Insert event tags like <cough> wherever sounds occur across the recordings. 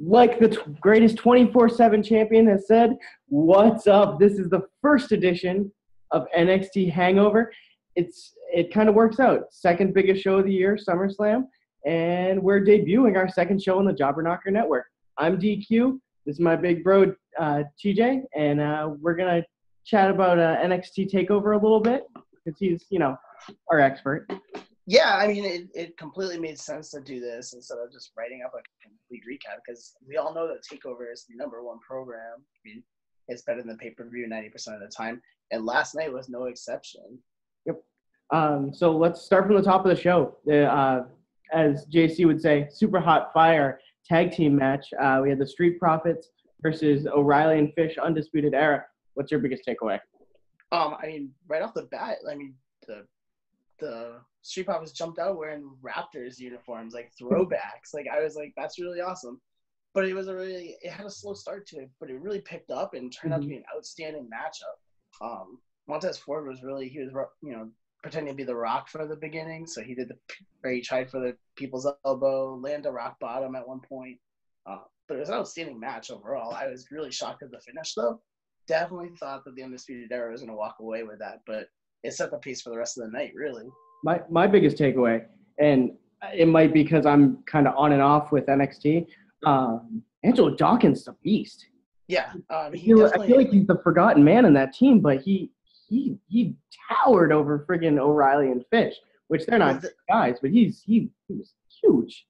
like the t- greatest 24 7 champion has said, what's up? This is the first edition of NXT Hangover. It's It kind of works out. Second biggest show of the year, SummerSlam, and we're debuting our second show on the Jobber Knocker Network. I'm DQ. This is my big bro, uh, TJ, and uh, we're going to chat about uh, NXT TakeOver a little bit because he's, you know, our expert. Yeah, I mean, it, it completely made sense to do this instead of just writing up a complete recap because we all know that Takeover is the number one program. I mean, it's better than pay per view 90% of the time. And last night was no exception. Yep. Um, so let's start from the top of the show. The, uh, as JC would say, super hot fire tag team match. Uh, we had the Street Profits versus O'Reilly and Fish Undisputed Era. What's your biggest takeaway? Um, I mean, right off the bat, I mean, the the Street Profits jumped out wearing Raptors uniforms, like throwbacks. like I was like, that's really awesome. But it was a really, it had a slow start to it, but it really picked up and turned mm-hmm. out to mm-hmm. be an outstanding matchup. Um, Montez Ford was really, he was, you know, pretending to be the Rock for the beginning. So he did the, or he tried for the people's elbow, land a rock bottom at one point. Uh, but it was an outstanding match overall. I was really shocked at the finish though. Definitely thought that the Undisputed Era was going to walk away with that, but it set the pace for the rest of the night, really. My my biggest takeaway, and it might be because I'm kind of on and off with NXT. Um, Angelo Dawkins the beast. Yeah, um, I, feel, I feel like he's the forgotten man in that team, but he he he towered over friggin' O'Reilly and Fish, which they're not the, guys, but he's he, he was huge.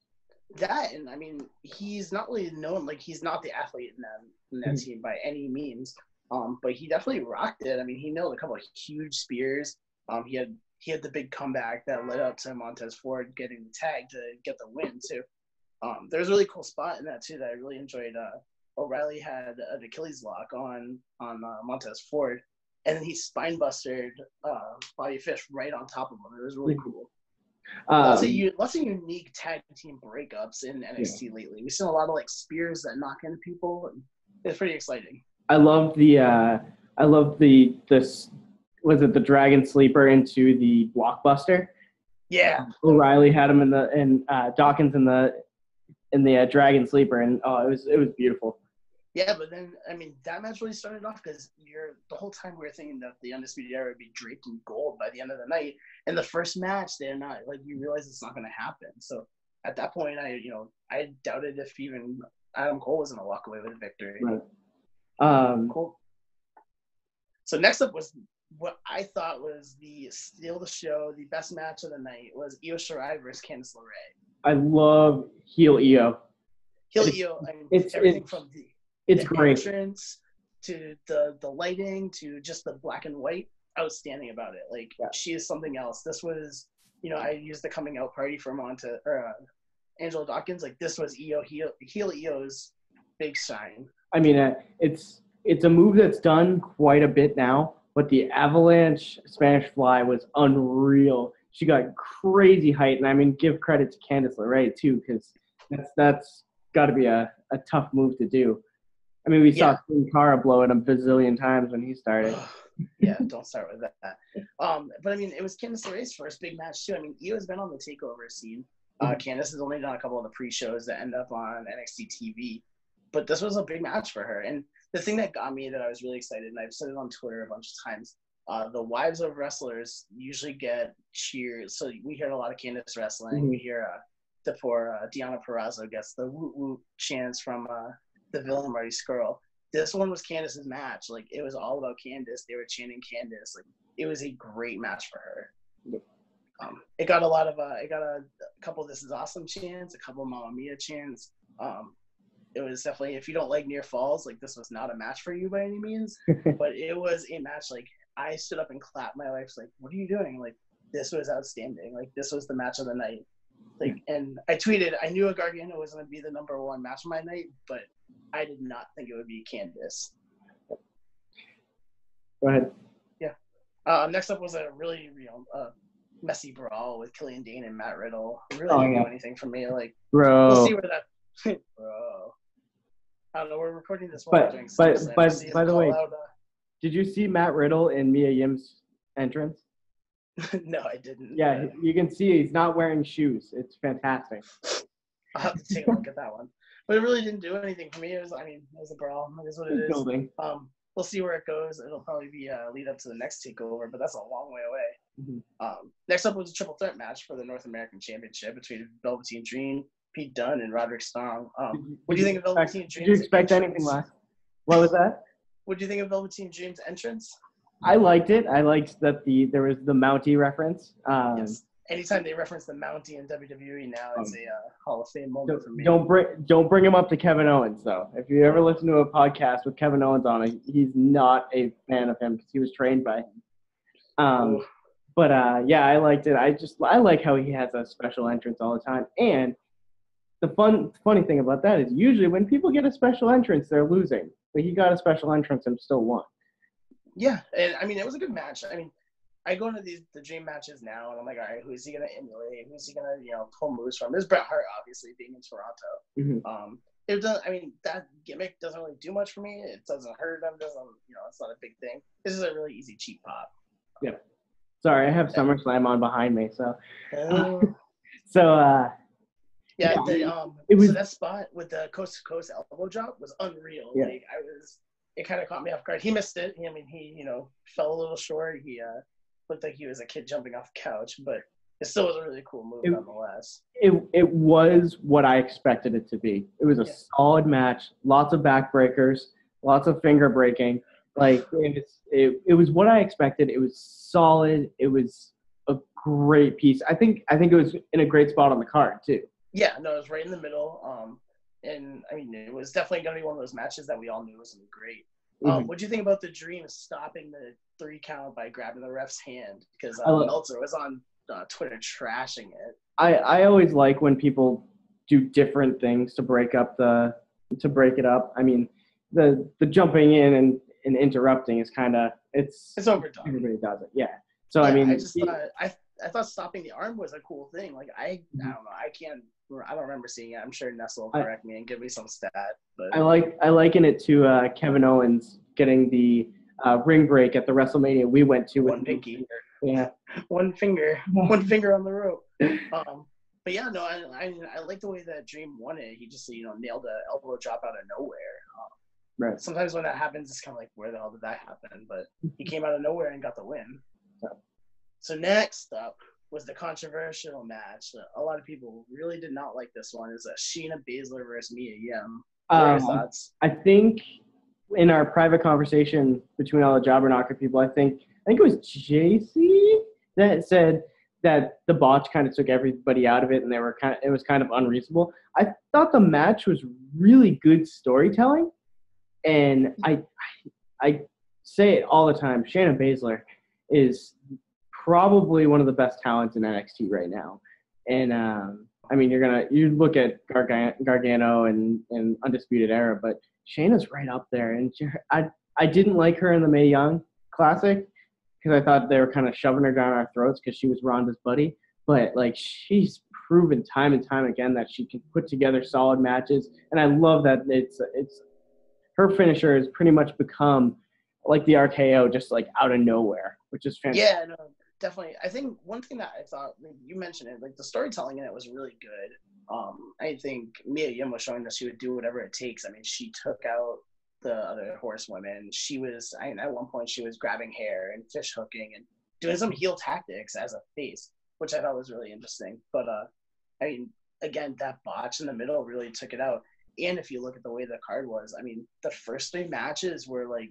That and I mean, he's not really known like he's not the athlete in that in that mm-hmm. team by any means. Um, but he definitely rocked it. I mean, he nailed a couple of huge spears. Um, he had he had the big comeback that led up to Montez Ford getting the tag to get the win too. Um, there's a really cool spot in that too that I really enjoyed. Uh, O'Reilly had an Achilles lock on on uh, Montez Ford, and then he spine busted uh, Bobby Fish right on top of him. It was really hmm. cool. Um, lots, of, lots of unique tag team breakups in NXT yeah. lately. We've seen a lot of like spears that knock into people. It's pretty exciting. I love the uh, I love the this was it the Dragon Sleeper into the Blockbuster. Yeah, O'Reilly had him in the and uh, Dawkins in the in the uh, Dragon Sleeper, and oh, it was it was beautiful. Yeah, but then I mean that match really started off because you're the whole time we were thinking that the undisputed era would be draped in gold by the end of the night. and the first match, they're not like you realize it's not going to happen. So at that point, I you know I doubted if even Adam Cole was going to walk away with a victory. Right. Um, cool. So next up was what I thought was the steal the show, the best match of the night was Io Shirai versus Candice LeRae. I love heel Io. Heel Io. I mean, it's everything it's, from the, it's the great. entrance to the the lighting to just the black and white. Outstanding about it. Like yeah. she is something else. This was, you know, I used the coming out party for Monta or uh, Angelo Dawkins. Like this was Io heel heel Io's big sign. I mean, uh, it's it's a move that's done quite a bit now, but the avalanche Spanish fly was unreal. She got crazy height, and I mean, give credit to Candice LeRae too, because that's that's got to be a, a tough move to do. I mean, we yeah. saw Sin Cara blow it a bazillion times when he started. <sighs> yeah, don't start with that. Um, but I mean, it was Candice LeRae's first big match too. I mean, Io's been on the takeover scene. Uh, mm-hmm. Candice has only done a couple of the pre-shows that end up on NXT TV but this was a big match for her. And the thing that got me that I was really excited, and I've said it on Twitter a bunch of times, uh, the wives of wrestlers usually get cheers. So we hear a lot of Candice wrestling. Mm-hmm. We hear uh, the poor uh, Deonna Purrazzo gets the woo woo chants from uh, the villain Marty Scurll. This one was Candice's match. Like it was all about Candice. They were chanting Candice. Like it was a great match for her. Um, it got a lot of uh, it got a, a couple of this is awesome chants, a couple of Mamma Mia chants. Um, it was definitely if you don't like near falls, like this was not a match for you by any means. <laughs> but it was a match like I stood up and clapped. My wife's like, "What are you doing?" Like this was outstanding. Like this was the match of the night. Like and I tweeted, I knew a Gargano was going to be the number one match of my night, but I did not think it would be Candice. Go ahead. Yeah. Uh, next up was a really know uh, messy brawl with Killian Dain and Matt Riddle. Really oh, didn't yeah. do anything for me. Like, bro, we'll see where that. <laughs> bro. I don't know. We're recording this while but, doing but, but, by the way, out, uh... did you see Matt Riddle in Mia Yim's entrance? <laughs> no, I didn't. Yeah, you can see he's not wearing shoes. It's fantastic. <laughs> I'll have to take a look at that one. But it really didn't do anything for me. It was, I mean, it was a brawl. It is what it is. Building. Um, we'll see where it goes. It'll probably be uh, lead up to the next takeover, but that's a long way away. Mhm. Um, next up was a triple threat match for the North American Championship between Velveteen Dream, Pete Dunne, and Roderick Strong. Um, what do you think of Velveteen Did you Dream's expect anything entrance? less? What was that? What do you think of Velveteen Dream's entrance? I liked it. I liked that the there was the Mountie reference. Um, yes. Anytime they reference the Mountie in WWE now, it's a uh, Hall of Fame moment for Don't, me. don't bring don't bring him up to Kevin Owens though. If you ever listen to a podcast with Kevin Owens on it, he's not a fan of him because he was trained by him. Um, but uh, yeah, I liked it. I just I like how he has a special entrance all the time. And the fun funny thing about that is usually when people get a special entrance, they're losing. But he got a special entrance and still won. Yeah, and I mean it was a good match. I mean, I go into these the dream matches now, and I'm like, all right, who's he gonna emulate? Who's he gonna you know pull moves from? There's Bret Hart, obviously being in Toronto. Mhm. Um, it doesn't. I mean, that gimmick doesn't really do much for me. It doesn't hurt them. Doesn't you know? It's not a big thing. This is a really easy cheap pop. Sorry, I have SummerSlam on behind me, so Uh, <laughs> so uh, yeah, Yeah, the, um, it was- so that spot with the coast to coast elbow drop was unreal. Yeah. Like I was, it kind of caught me off guard. He missed it. I mean, he you know fell a little short. He uh, looked like he was a kid jumping off the couch, but it still was a really cool move It- nonetheless. it it was what I expected it to be. It was a Yeah. solid match, lots of backbreakers, lots of finger breaking. Like it was, it, it was what I expected. It was solid. It was a great piece. I think I think it was in a great spot on the card too. Yeah, no, it was right in the middle. Um, and I mean, it was definitely going to be one of those matches that we all knew was going to be great. Um, Mhm. what do you think about the Dream of stopping the three count by grabbing the ref's hand? Because uh, love- Meltzer was on uh, Twitter trashing it. I I always like when people do different things to break up the to break it up. I mean, the the jumping in and, and interrupting is kind of it's It's overdone. everybody does it. Yeah. So I mean, I just thought I I thought stopping the arm was a cool thing. Like I I don't know. I can't. I don't remember seeing it. I'm sure Nessel will I- correct me and give me some stat. But I like I liken it to uh, Kevin Owens getting the uh, ring break at the WrestleMania we went to. with one pinky, Yeah. <laughs> one finger, <laughs> one finger on the rope. Um, but yeah, no, I, I I like the way that Dream won it. He just you know nailed a elbow drop out of nowhere. Um, Right. sometimes when that happens, it's kind of like where the hell did that happen? But he <laughs> came out of nowhere and got the win. So next up was the controversial match. That a lot of people really did not like this one. is a Shayna Baszler versus Mia Yim. What are your Um. I think in our private conversation between all the jobber knocker people, I think I think it was JC that said that the botch kind of took everybody out of it, and they were kind of it was kind of unreasonable. I thought the match was really good storytelling, and I I, I say it all the time. Shayna Baszler is probably one of the best talents in NXT right now, and um, I mean you're gonna you look at Gargano and and Undisputed Era, but Shayna's right up there, and she- I I didn't like her in the Mae Young Classic because I thought they were kind of shoving her down our throats because she was Ronda's buddy. But like she's proven time and time again that she can put together solid matches, and I love that it's it's her finisher has pretty much become like the RKO, just like out of nowhere, which is fantastic. Yeah, no, definitely. I think one thing that I thought like, you mentioned it, like the storytelling in it was really good. Um, I think Mia Yim was showing that she would do whatever it takes. I mean, she took out the other horsewomen. She was, I at one point, she was grabbing hair and fish hooking and doing some heel tactics as a face, which I thought was really interesting. But uh, I mean, again, that botch in the middle really took it out. And if you look at the way the card was, I mean, the first three matches were like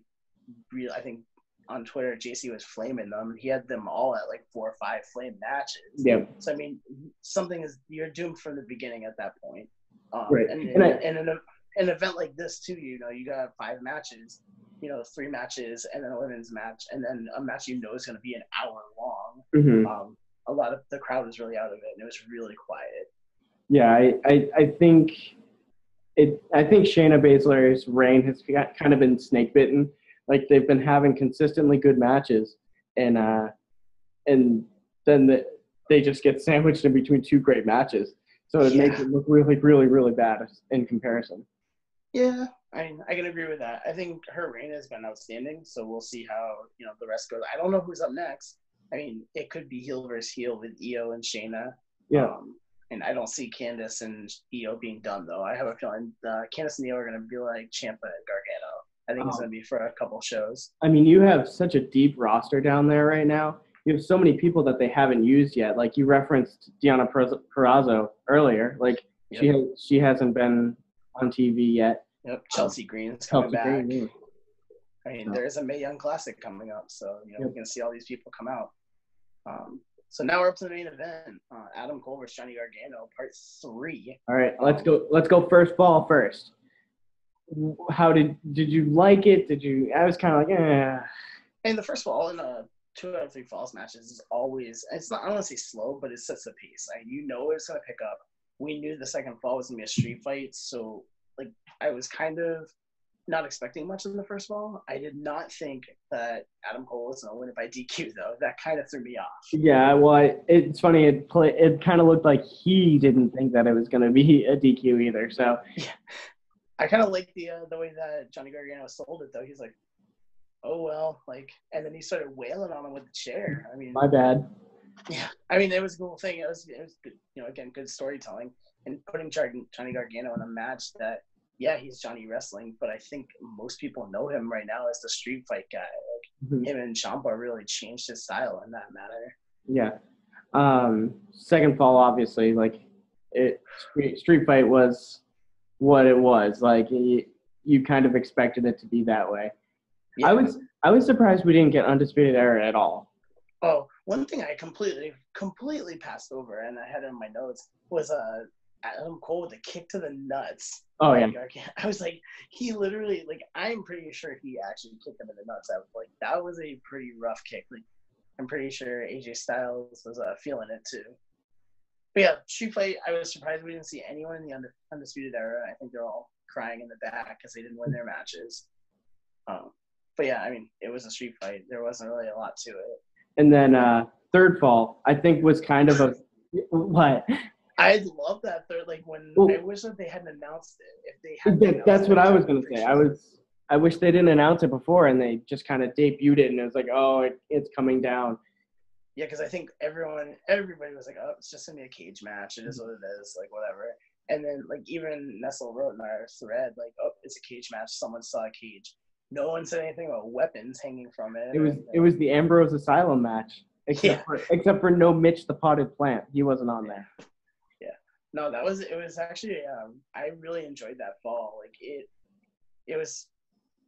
real. I think on Twitter, JC was flaming them. He had them all at like four or five flame matches. Yeah. So I mean, something is you're doomed from the beginning at that point. Um, Right. And, And I- and, in a, an event like this too, you know, you got five matches, you know, three matches and then a women's match, and then a match you know is going to be an hour long. hmm Um, a lot of the crowd was really out of it, and it was really quiet. Yeah, I, I, I think it. I think Shayna Baszler's reign has got, kind of been snake bitten. Like they've been having consistently good matches, and uh, and then the, they just get sandwiched in between two great matches. So it makes it look really, really, really bad in comparison. Yeah, I mean, I can agree with that. I think her reign has been outstanding, so we'll see how you know the rest goes. I don't know who's up next. I mean, it could be heel versus heel with Io and Shayna. Yeah. Um, and I don't see Candice and Io being done though. I have a feeling uh, Candice and Io are going to be like Ciampa and Gargano. I think it's Oh. going to be for a couple shows. I mean, you have such a deep roster down there right now. You have so many people that they haven't used yet. Like you referenced Deanna Perez- Purrazzo earlier. Like she has, she hasn't been on TV yet. Yep, Chelsea Green is coming Chelsea back. Green, yeah. I mean, there is a Mae Young Classic coming up, so you know Yep. we can see all these people come out. Um, so now we're up to the main event: uh, Adam Cole versus Johnny Gargano, part three. All right, let's go. Let's go first ball first. How did did you like it? Did you? I was kind of like, eh. And the first fall in the two out of three falls matches is always it's not I don't want to say slow, but it sets the pace. Like you know it's gonna pick up. We knew the second fall was gonna be a street fight, so like I was kind of not expecting much in the first fall. I did not think that Adam Cole was gonna win it by DQ though. That kind of threw me off. Yeah, well, I, it's funny. It play, it kind of looked like he didn't think that it was going to be a DQ either. So <laughs> I kind of like the uh, the way that Johnny Gargano sold it though. He's like, oh well, like, and then he started wailing on him with the chair. I mean, my bad. Yeah, I mean, it was a cool thing. It was, it was good, you know, again, good storytelling and putting Johnny Gargano in a match that, yeah, he's Johnny Wrestling, but I think most people know him right now as the street fight guy. Like him and Ciampa really changed his style in that matter. Yeah. Um, second fall, obviously, like it. Street, street fight was what it was. Like you, you kind of expected it to be that way. I was I was surprised we didn't get undisputed era at all. Oh, one thing I completely, completely passed over, and I had in my notes was uh Adam Cole with a kick to the nuts. Oh yeah. <laughs> I was like, he literally, like, I'm pretty sure he actually kicked him in the nuts. I was like, that was a pretty rough kick. Like, I'm pretty sure AJ Styles was uh, feeling it too. But yeah, street fight. I was surprised we didn't see anyone in the under, undisputed era. I think they're all crying in the back because they didn't win their matches. Um, but yeah, I mean, it was a street fight. There wasn't really a lot to it. And then uh, third fall, I think was kind of a what? I love that third. Like when I wish that they hadn't announced it. If they had, That, that's what I was gonna say. I was I wish they didn't announce it before and they just kind of debuted it and it was like, oh, it, it's coming down. Yeah, because I think everyone, everybody was like, "Oh, it's just gonna be a cage match. It is what it is. Like whatever." And then like even Nestle wrote in our thread, like, "Oh, it's a cage match. Someone saw a cage." No one said anything about weapons hanging from it. It was it was the Ambrose Asylum match, except Yeah. for except for no Mitch the Potted Plant. He wasn't on there. Yeah. No, that was it. Was actually um, I really enjoyed that fall. Like it, it was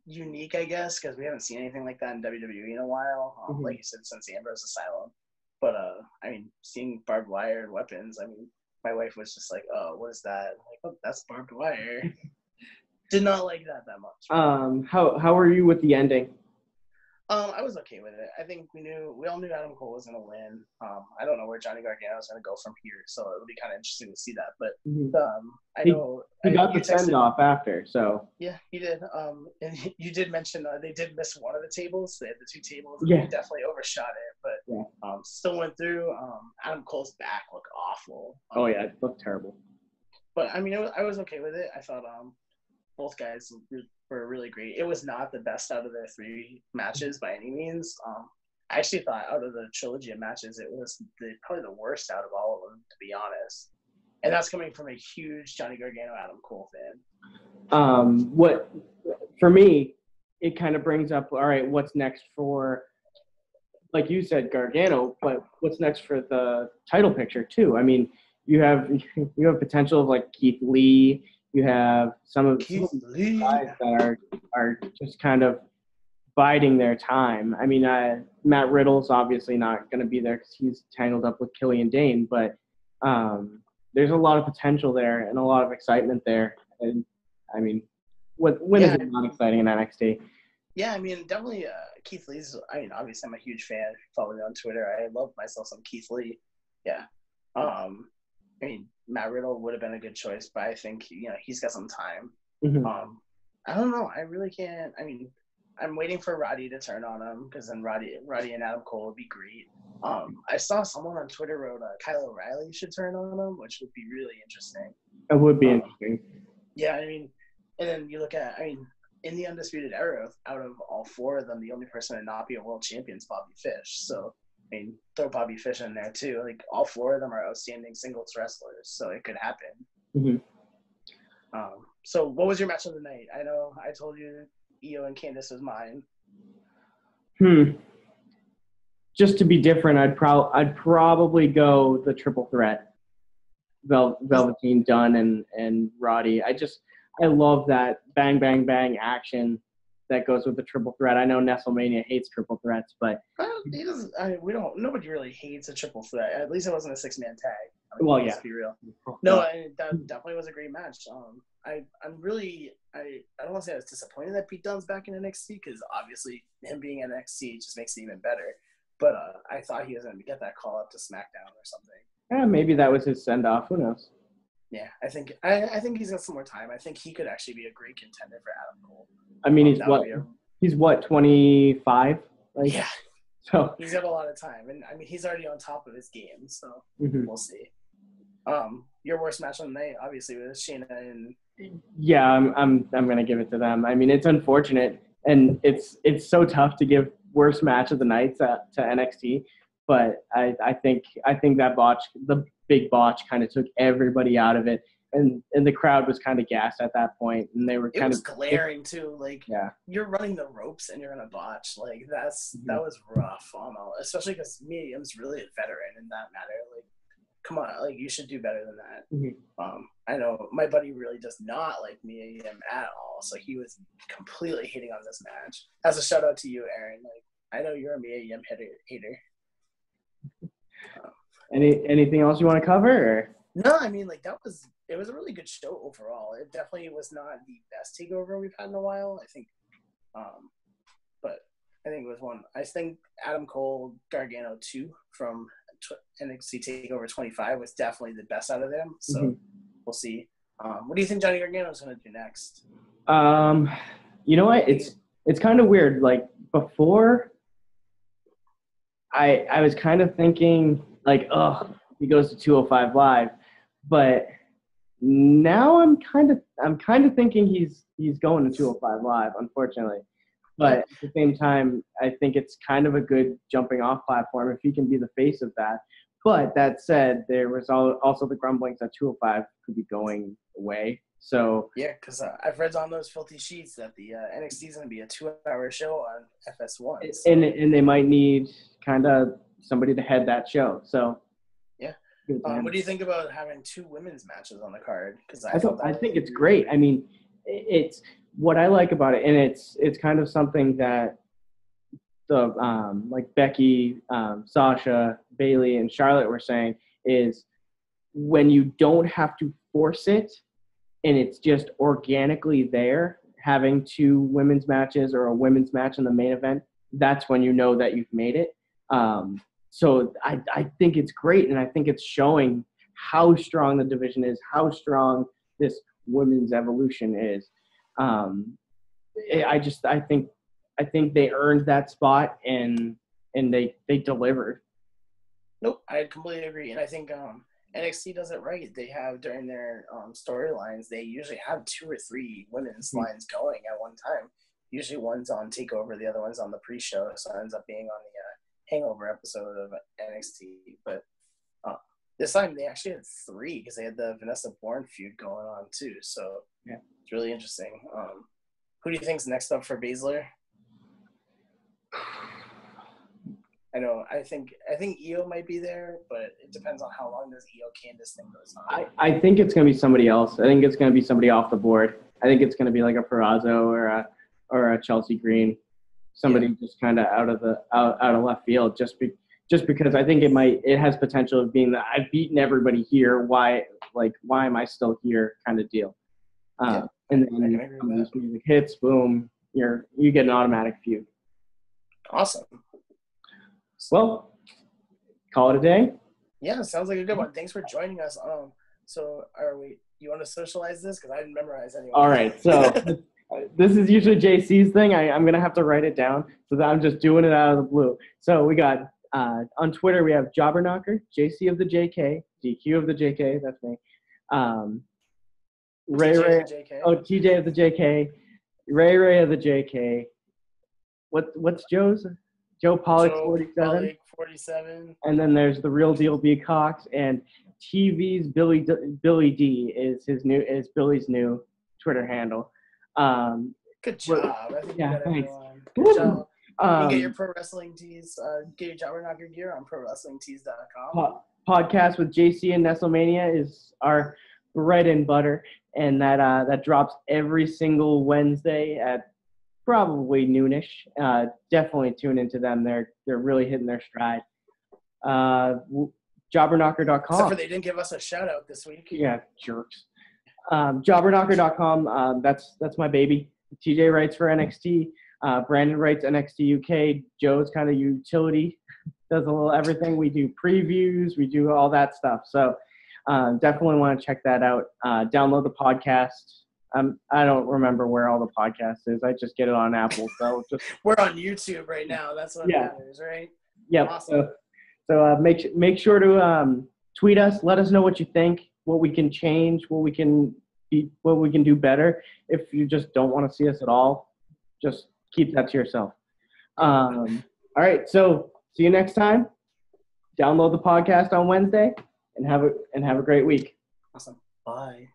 unique, I guess, because we haven't seen anything like that in WWE in a while. Um, Mhm. Like you said, since Ambrose Asylum. But uh, I mean, seeing barbed wire and weapons. I mean, my wife was just like, "Oh, what is that?" I'm like, "Oh, that's barbed wire." <laughs> Did not like that that much. Um, how how were you with the ending? Um, I was okay with it. I think we knew we all knew Adam Cole was gonna win. Um, I don't know where Johnny Gargano is gonna go from here, so it'll be kind of interesting to see that. But um, I He- know He I- got the send off after, so Yeah, he did. Um, and you did mention uh, they did miss one of the tables. They had the two tables. Yeah. Definitely overshot it, but Yeah. um, still went through. Um, Adam Cole's back looked awful. Um, oh yeah, it looked terrible. But I mean, it was, I was okay with it. I thought um, both guys were really great. It was not the best out of their three matches by any means. Um, I actually thought out of the trilogy of matches, it was the, probably the worst out of all of them, to be honest. And that's coming from a huge Johnny Gargano Adam Cole fan. Um, what for me, it kind of brings up. All right, what's next for? Like you said, Gargano, but what's next for the title picture too? I mean, you have <laughs> you have potential of like Keith Lee. You have some of the guys that are are just kind of biding their time. I mean, uh, Matt Riddle's obviously not going to be there because he's tangled up with Killian Dain, but um, there's a lot of potential there and a lot of excitement there. And I mean, what when is Yeah. it not exciting in NXT? Yeah, I mean, definitely uh, Keith Lee's. I mean, obviously, I'm a huge fan. Follow me on Twitter, I love myself some Keith Lee. Yeah. Um, I mean, Matt Riddle would have been a good choice, but I think you know he's got some time. Mhm. Um, I don't know. I really can't. I mean, I'm waiting for Roddy to turn on him because then Roddy, Roddy and Adam Cole would be great. Um, I saw someone on Twitter wrote uh, Kyle O'Reilly should turn on him, which would be really interesting. It would be Um, interesting. Yeah, I mean, and then you look at, I mean, in the undisputed era, out of all four of them, the only person to not be a world champion is Bobby Fish. So I mean, throw Bobby Fish in there too. Like all four of them are outstanding singles wrestlers, so it could happen. Mhm. Um, so what was your match of the night? I know I told you Io and Candice was mine. Hmm. Just to be different, I'd pro I'd probably go the triple threat. Vel- Velveteen, Dunne, and and Roddy. I just I love that bang bang bang action that goes with the triple threat. I know Nestlemania hates triple threats, but Well, he doesn't. I mean, we don't. Nobody really hates a triple threat. At least it wasn't a six man tag. I mean, Well, yeah. be real. No, I, that definitely was a great match. Um, I I'm really I I don't want to say I was disappointed that Pete Dunne's back in NXT because obviously him being in NXT just makes it even better. But uh, I thought he was going to get that call up to SmackDown or something. yeah, maybe that was his send off. Who knows? Yeah, I think I, I think he's got some more time. I think he could actually be a great contender for Adam Cole. I mean, he's what a- he's what twenty five. Like yeah, <laughs> so. he's got a lot of time, and I mean he's already on top of his game. So mhm. we'll see. Um, your worst match on the night, obviously, was Shayna and Yeah, I'm I'm I'm gonna give it to them. I mean, it's unfortunate, and it's it's so tough to give worst match of the night to, to NXT. But I, I think I think that botch, the big botch, kind of took everybody out of it, and and the crowd was kind of gassed at that point, and they were it kind was of glaring too. Like yeah. you're running the ropes and you're gonna botch. Like that's Mhm. that was rough on all, especially because Mia Yim's really a veteran in that matter. Like, come on, like you should do better than that. Mhm. Um, I know my buddy really does not like Mia Yim at all, so he was completely hating on this match. As a shout out to you, Aaron. Like I know you're a Medium hater. hater. Any anything else you want to cover? Or? No, I mean like that was it was a really good show overall. It definitely was not the best takeover we've had in a while. I think, um, but I think it was one. I think Adam Cole Gargano two from NXT Takeover twenty five was definitely the best out of them. So Mhm. we'll see. Um, what do you think Johnny Gargano's going to do next? Um, you know what? It's it's kind of weird. Like before, I I was kind of thinking like, oh, he goes to 205 live, but now I'm kind of I'm kind of thinking he's he's going to 205 live. Unfortunately, but at the same time, I think it's kind of a good jumping off platform if he can be the face of that. But that said, there was also the grumblings that 205 could be going away. So Yeah, because uh, I've read on those filthy sheets that the uh, NXT is going to be a two hour show on FS1. so- and and they might need kind of somebody to head that show. So Yeah. Um, what do you think about having two women's matches on the card? Because I, I, thought I think it's great. I mean, it's what I like about it, and it's it's kind of something that the um, like Becky, um, Sasha, Bayley, and Charlotte were saying is when you don't have to force it, and it's just organically there. Having two women's matches or a women's match in the main event, that's when you know that you've made it. Um, so I, I think it's great, and I think it's showing how strong the division is, how strong this women's evolution is. Um, I- I just I think I think they earned that spot and and they they delivered. Nope, I completely agree, and I think um, NXT does it right. They have during their um, storylines, they usually have two or three women's Hmm. lines going at one time. Usually, one's on Takeover, the other one's on the pre-show, so it ends up being on the Hangover episode of NXT. But uh, this time, they actually had three because they had the Vanessa Borne feud going on too. So Yeah. it's really interesting. Um, who do you think's next up for Baszler? <sighs> I know. I think I think Io might be there, but it depends on how long this Io Candice thing goes on. I, I think it's gonna be somebody else. I think it's gonna be somebody off the board. I think it's gonna be like a Purrazzo or a or a Chelsea Green, somebody just kind of out of the out, out of left field. Just be just because I think it might it has potential of being that I've beaten everybody here. Why like why am I still here? Kind of deal. Uh, Yeah, and then agree with when that. this music hits, boom, you're you get an automatic feud. awesome. Well, call it a day. Yeah, sounds like a good one. Thanks for joining us. Um, so are we? You want to socialize this because I didn't memorize any. All right, so <laughs> this is usually JC's thing. I, I'm gonna have to write it down, so that I'm just doing it out of the blue. So we got uh, on Twitter we have Jobberknocker, JC of the JK, DQ of the JK. That's me. Um, Ray TJ Ray, JK. oh TJ of the JK, Ray Ray of the JK. What what's Joe's? Joe Pollock forty seven. Forty seven. and then there's the real deal B Cox and TV's Billy D, Billy D is his new is Billy's new Twitter handle. Um, Good job. Yeah, thanks. Good job. You um, get your pro wrestling tees. Uh, get your Jobber Knocker gear on prowrestlingtees.com. po- podcast with JC and Nestlemania is our bread and butter, and that uh, that drops every single Wednesday at probably noonish. Uh, definitely tune into them. They're they're really hitting their stride. Uh, w- Except jobberknocker.com. for they didn't give us a shout out this week. Yeah, jerks. Um, jobberknocker.com. Um, that's that's my baby. TJ writes for NXT. Uh, Brandon writes NXT UK. Joe's kind of utility, <laughs> does a little everything. We do previews. We do all that stuff. So um, definitely want to check that out. Uh, download the podcast. Um, I don't remember where all the podcast is. I just get it on Apple. So <laughs> just We're on YouTube right now. That's what Yeah. matters, right? Yeah. Awesome. So, so uh, make make sure to um, tweet us. Let us know what you think, what we can change, what we can be, what we can do better. If you just don't want to see us at all, just keep that to yourself. Um, all right. So see you next time. Download the podcast on Wednesday and have a and have a great week. Awesome. Bye.